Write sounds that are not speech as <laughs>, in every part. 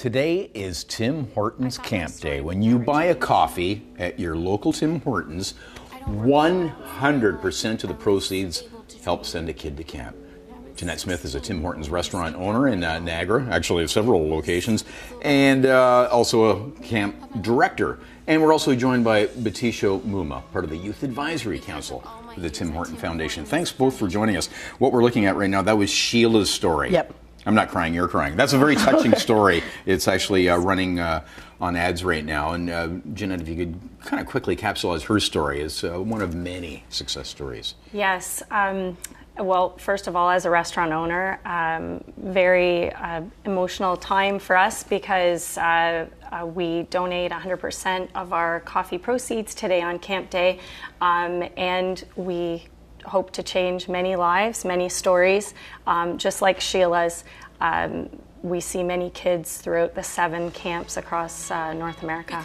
Today is Tim Hortons Camp Day. When you buy a coffee at your local Tim Hortons, 100% of the proceeds help send a kid to camp. Gynette Smith is a Tim Hortons restaurant owner in uh, Niagara, actually at several locations, and uh, also a camp director. And we're also joined by Bitisho Muma, part of the Youth Advisory Council of the Tim Horton Foundation. Thanks both for joining us. What we're looking at right now, that was Sheila's story. Yep. I'm not crying, you're crying. That's a very touching <laughs> story. It's actually uh, running uh, on ads right now. And uh, Gynette, if you could kind of quickly capsulize her story as uh, one of many success stories. Yes. Um, well, first of all, as a restaurant owner, um, very uh, emotional time for us because uh, uh, we donate 100% of our coffee proceeds today on Camp Day, um, and we hope to change many lives, many stories, um, just like Sheila's. Um, we see many kids throughout the seven camps across uh, North America.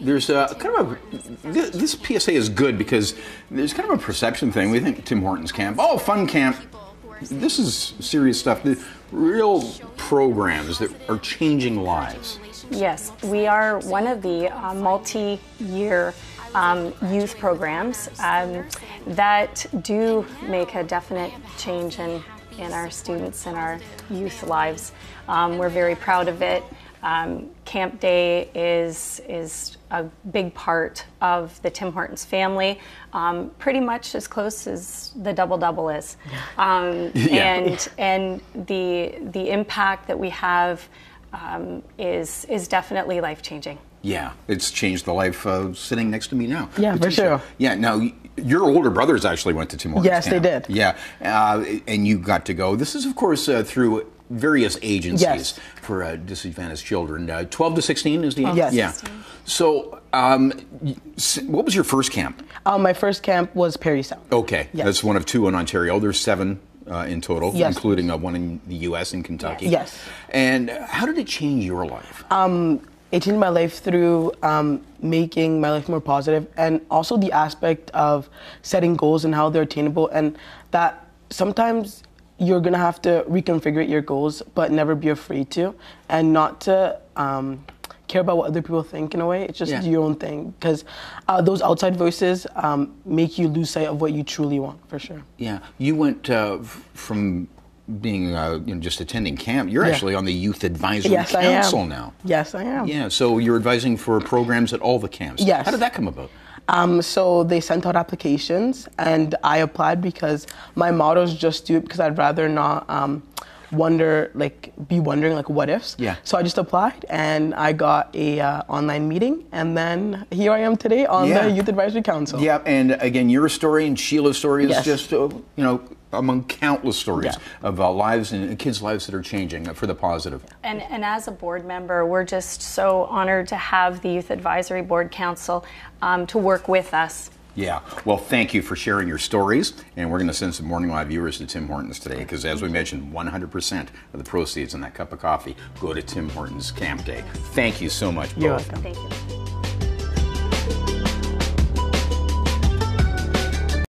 There's a kind of a this PSA is good because there's kind of a perception thing. We think Tim Hortons camp, oh, fun camp. This is serious stuff. The real programs that are changing lives. Yes, we are one of the uh, multi-year um, youth programs um, that do make a definite change in, in our students and our youth lives. Um, we're very proud of it. Um, Camp Day is is a big part of the Tim Hortons family, um, pretty much as close as the double double is, <laughs> um, Yeah. and and the the impact that we have um, is is definitely life changing. Yeah, it's changed the life uh, sitting next to me now. Yeah, for sure. Yeah, now your older brothers actually went to Tim Hortons. Yes, they did. Yeah, uh, and you got to go. This is, of course, uh, through various agencies Yes. for uh, disadvantaged children. Uh, 12 to 16 is the age? Yes. Yeah. So, um, what was your first camp? Um, my first camp was Parry Sound. Okay, Yes. that's one of two in Ontario. There's seven uh, in total, Yes. including uh, one in the U.S. in Kentucky. Yes. And how did it change your life? It changed my life through um, making my life more positive and also the aspect of setting goals and how they're attainable and that sometimes you're gonna have to reconfigure your goals but never be afraid to and not to um, care about what other people think in a way. It's just Yeah. your own thing because uh, those outside voices um, make you lose sight of what you truly want for sure. Yeah, you went uh, f- from being uh, you know, just attending camp. You're Yeah. actually on the youth advisory Yes, council now. Yes, I am. Yeah, so you're advising for programs at all the camps. Yes. How did that come about? Um, so they sent out applications, and I applied because my motto is just do it because I'd rather not um, wonder, like, be wondering like what ifs. Yeah. So I just applied, and I got a uh, online meeting, and then here I am today on Yeah. the Youth Advisory Council. Yeah, and again, your story and Sheila's story is Yes. just uh, you know among countless stories Yeah. of uh, lives and kids' lives that are changing uh, for the positive. And, and as a board member, we're just so honored to have the Youth Advisory Board Council um, to work with us. Yeah. Well, thank you for sharing your stories. And we're going to send some Morning Live viewers to Tim Hortons today because, as we mentioned, 100% of the proceeds on that cup of coffee go to Tim Hortons Camp Day. Thank you so much, You're both. welcome. Thank you.